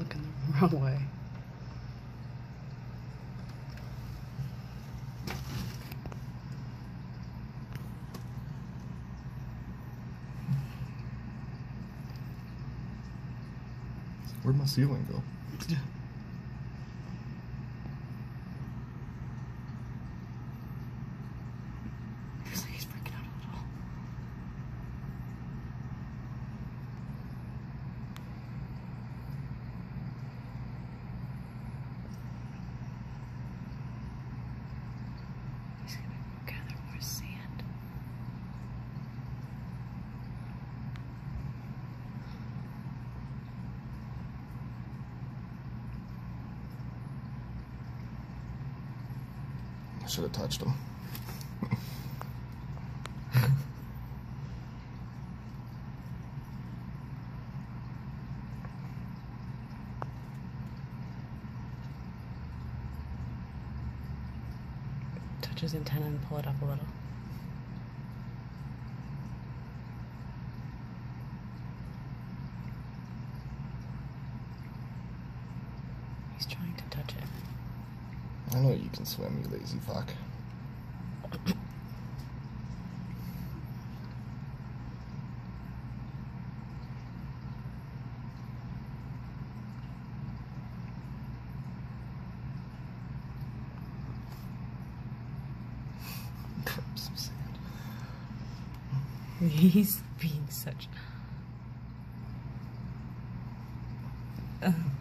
Looking the wrong way. Where'd my ceiling go? should have touched him. Touch his antenna and pull it up a little. He's trying to touch it. I know you can swim, you lazy fuck. He's being such. Uh.